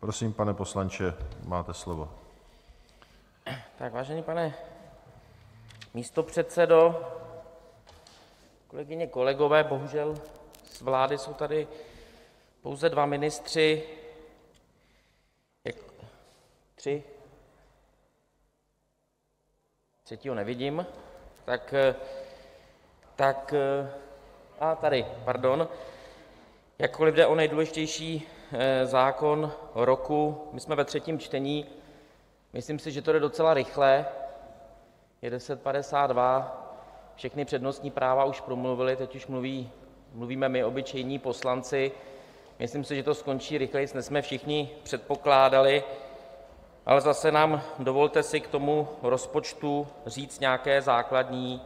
Prosím, pane poslanče, máte slovo. Vážený pane místopředsedo, kolegyně, kolegové, bohužel z vlády jsou tady pouze dva ministři, tři, třetího nevidím, tak á, tady, pardon, jakkoliv jde o nejdůležitější zákon roku, my jsme ve třetím čtení, myslím si, že to jde docela rychle, je 10.52, všechna přednostní práva už promluvila, teď už mluvíme my, obyčejní poslanci, myslím si, že to skončí rychleji, než jsme všichni předpokládali, ale zase nám dovolte si k tomu rozpočtu říct nějaké základní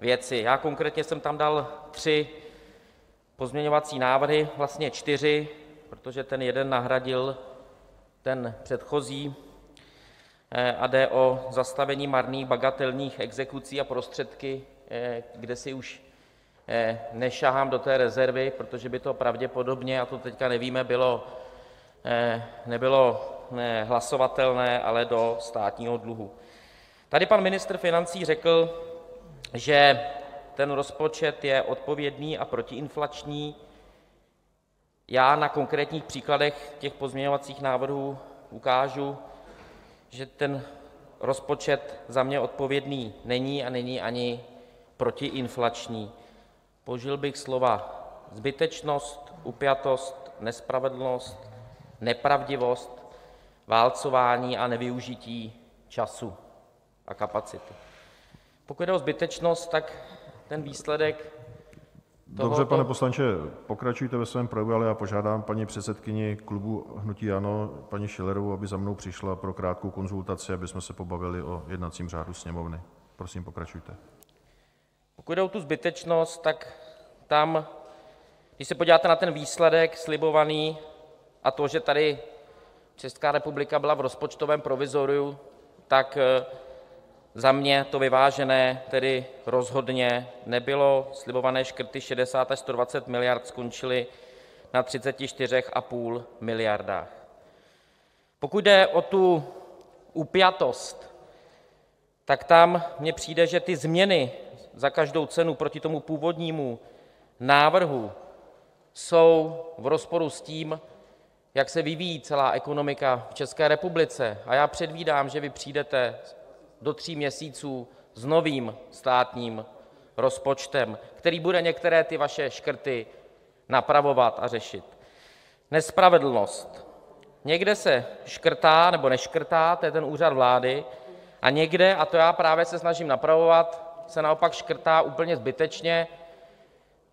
věci. Já konkrétně jsem tam dal tři pozměňovací návrhy, vlastně čtyři, protože ten jeden nahradil ten předchozí, a jde o zastavení marných bagatelních exekucí a prostředky, kde si už nesahám do té rezervy, protože by to pravděpodobně, a to teď nevíme, nebylo hlasovatelné, ale do státního dluhu. Tady pan ministr financí řekl, že ten rozpočet je odpovědný a protiinflační. Já na konkrétních příkladech těch pozměňovacích návrhů ukážu, že ten rozpočet za mě odpovědný není a není ani protiinflační. Použil bych slova zbytečnost, upjatost, nespravedlnost, nepravdivost, válcování a nevyužití času a kapacity. Pokud jde o zbytečnost, tak ten výsledek. Dobře, pane poslanče, pokračujte ve svém projevu, ale já požádám paní předsedkyni klubu hnutí ANO, paní Schillerovou, aby za mnou přišla pro krátkou konzultaci, abychom se pobavili o jednacím řádu Sněmovny. Prosím, pokračujte. Pokud jde o tu zbytečnost, tak tam, když se podíváte na ten výsledek slibovaný a to, že tady Česká republika byla v rozpočtovém provizoriu, tak za mě to vyvážené tedy rozhodně nebylo, slibované škrty 60 až 120 miliard skončily na 34,5 miliardách. Pokud jde o tu upjatost, tak tam mně přijde, že ty změny za každou cenu proti tomu původnímu návrhu jsou v rozporu s tím, jak se vyvíjí celá ekonomika v České republice, a já předvídám, že vy přijdete do tří měsíců s novým státním rozpočtem, který bude některé ty vaše škrty napravovat a řešit. Nespravedlnost. Někde se škrtá nebo neškrtá, to je ten Úřad vlády, a někde, a to já právě se snažím napravovat, se naopak škrtá úplně zbytečně.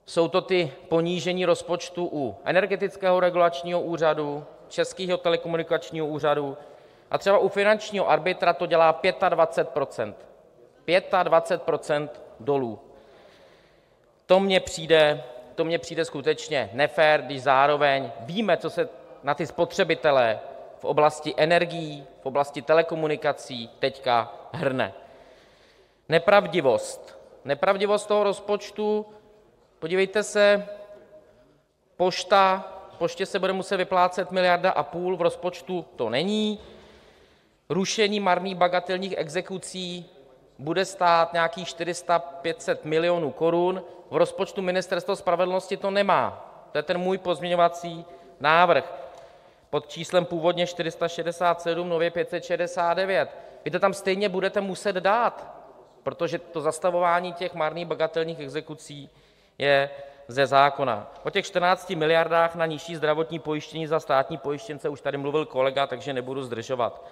Jsou to ty ponížení rozpočtu u Energetického regulačního úřadu, Českého telekomunikačního úřadu a třeba u finančního arbitra to dělá 25% 25 % dolů. To mně přijde, to mně přijde skutečně nefér, když zároveň víme, co se na ty spotřebitele v oblasti energií, v oblasti telekomunikací teď hrne. Nepravdivost. Nepravdivost toho rozpočtu, podívejte se, pošta, poště se bude muset vyplácet miliarda a půl, v rozpočtu to není. Rušení marných bagatelních exekucí bude stát nějakých 400, 500 milionů korun, v rozpočtu Ministerstva spravedlnosti to nemá. To je ten můj pozměňovací návrh pod číslem původně 467, nově 569. Vy to tam stejně budete muset dát, protože to zastavování těch marných bagatelních exekucí je ze zákona. O těch 14 miliardách na nižší zdravotní pojištění za státní pojištěnce už tady mluvil kolega, takže nebudu zdržovat.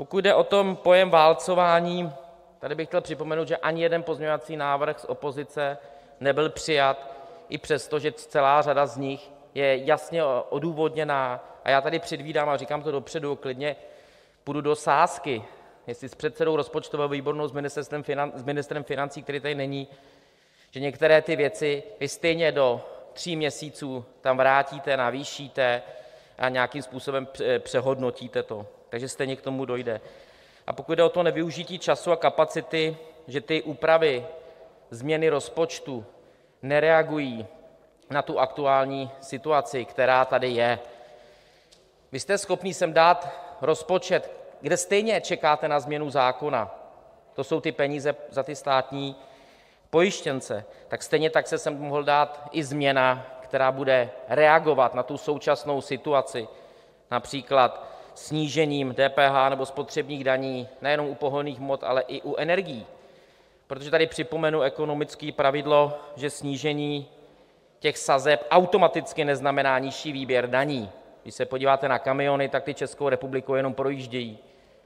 Pokud jde o pojem válcování, tady bych chtěl připomenout, že ani jeden pozměňovací návrh z opozice nebyl přijat, i přesto, že celá řada z nich je jasně odůvodněná, a já tady předvídám, a říkám to dopředu, klidně půjdu do sázky, jestli s předsedou rozpočtového výboru, s ministrem financí, který tady není, že některé ty věci vy stejně do tří měsíců tam vrátíte, navýšíte a nějakým způsobem přehodnotíte to, takže stejně k tomu dojde. A pokud jde o to nevyužití času a kapacity, že ty úpravy, změny rozpočtu nereagují na tu aktuální situaci, která tady je, vy jste schopni sem dát rozpočet, kde stejně čekáte na změnu zákona, to jsou ty peníze za ty státní pojištěnce, tak stejně tak se sem mohl dát i změna, která bude reagovat na tu současnou situaci, například snížením DPH nebo spotřebních daní nejenom u pohonných hmot, ale i u energií, protože tady připomenu ekonomické pravidlo, že snížení těch sazeb automaticky neznamená nižší výběr daní. Když se podíváte na kamiony, tak ty Českou republikou jenom projíždějí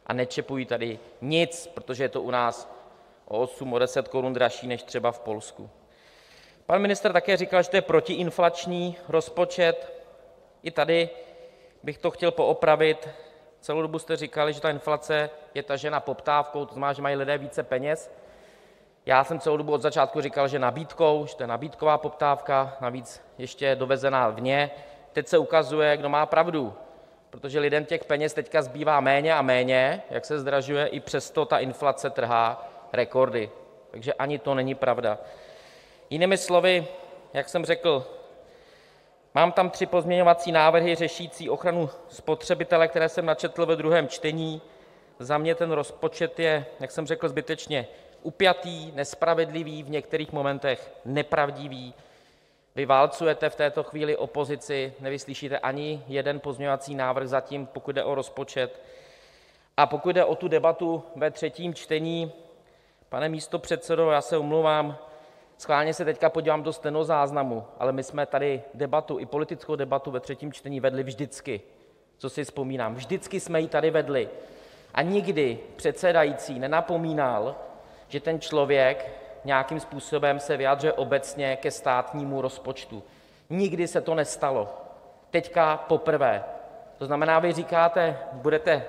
a nečepují tady nic, protože je to u nás o 8, o 10 korun dražší než třeba v Polsku. Pan ministr také říkal, že to je protiinflační rozpočet. I tady bych to chtěl poopravit. Celou dobu jste říkali, že ta inflace je tažena poptávkou, to znamená, že mají lidé více peněz. Já jsem celou dobu od začátku říkal, že nabídkou, že to je nabídková poptávka, navíc ještě dovezená vně. Teď se ukazuje, kdo má pravdu, protože lidem těch peněz teďka zbývá méně a méně, jak se zdražuje, i přesto ta inflace trhá rekordy. Takže ani to není pravda. Jinými slovy, jak jsem řekl, mám tam tři pozměňovací návrhy řešící ochranu spotřebitele, které jsem načetl ve druhém čtení. Za mě ten rozpočet je, jak jsem řekl, zbytečně upjatý, nespravedlivý, v některých momentech nepravdivý. Vy válcujete v této chvíli opozici, nevyslyšíte ani jeden pozměňovací návrh zatím, pokud jde o rozpočet. A pokud jde o tu debatu ve třetím čtení, pane místopředsedo, já se omlouvám, schválně se teď podívám do stenozáznamu, ale my jsme tady debatu, i politickou debatu ve třetím čtení vedli vždycky, co si vzpomínám. Vždycky jsme ji tady vedli a nikdy předsedající nenapomínal, že ten člověk nějakým způsobem se vyjadřuje obecně ke státnímu rozpočtu. Nikdy se to nestalo. Teďka poprvé. To znamená, vy říkáte, budete,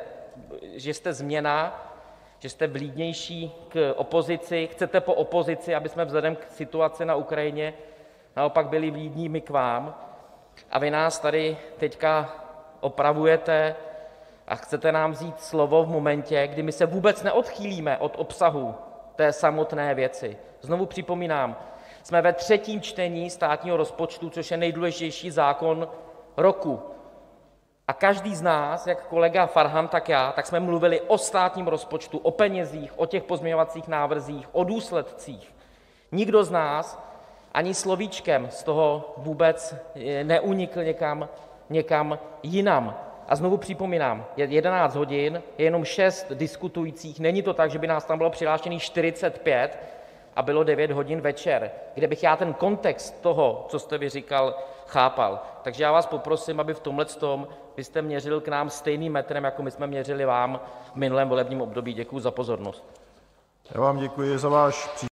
že jste změna, že jste vlídnější k opozici, chcete po opozici, aby jsme vzhledem k situaci na Ukrajině naopak byli vlídní my k vám, a vy nás tady teďka opravujete a chcete nám vzít slovo v momentě, kdy my se vůbec neodchýlíme od obsahu té samotné věci. Znovu připomínám, jsme ve třetím čtení státního rozpočtu, což je nejdůležitější zákon roku. Každý z nás, jak kolega Farhan, tak já, tak jsme mluvili o státním rozpočtu, o penězích, o těch pozměňovacích návrzích, o důsledcích. Nikdo z nás ani slovíčkem z toho vůbec eh, neunikl někam, jinam. A znovu připomínám, je 11 hodin, je jenom 6 diskutujících, není to tak, že by nás tam bylo přihlášených 45 a bylo 9 hodin večer, kde bych já ten kontext toho, co jste vy říkal, chápal. Takže já vás poprosím, aby v tomhle byste měřil k nám stejným metrem, jako my jsme měřili vám v minulém volebním období. Děkuji za pozornost.